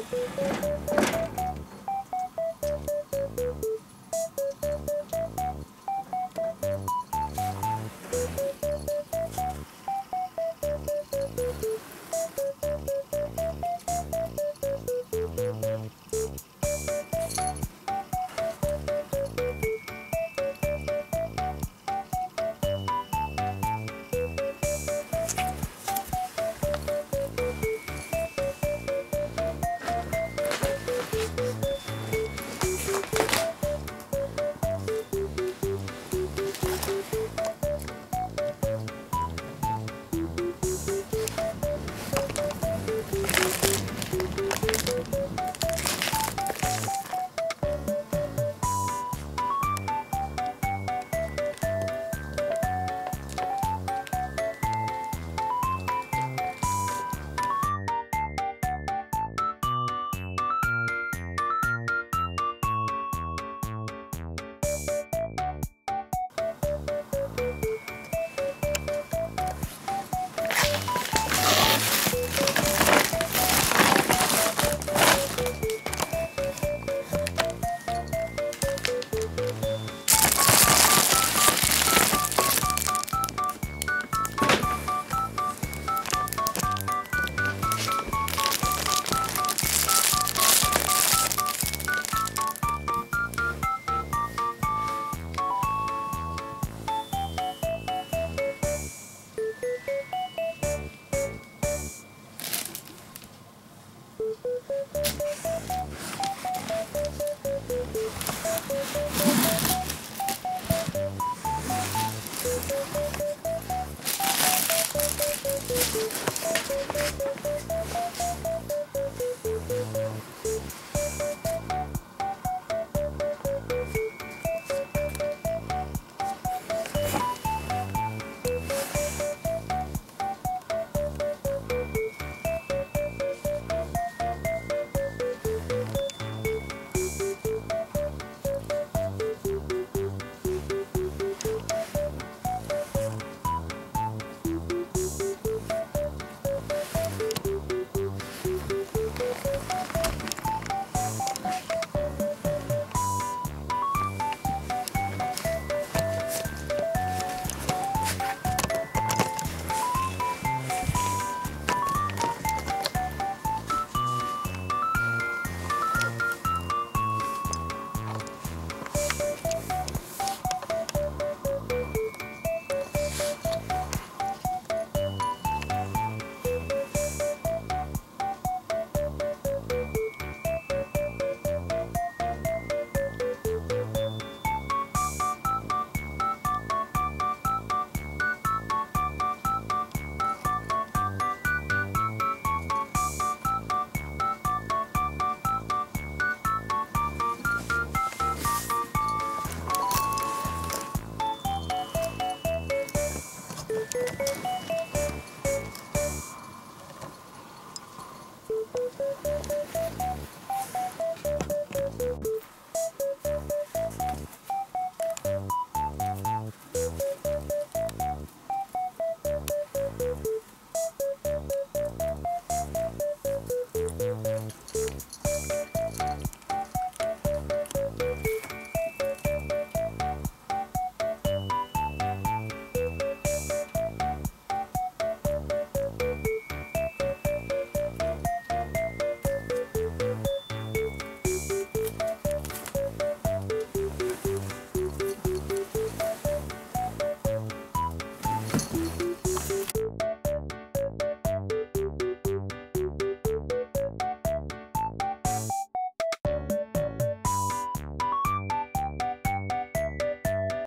you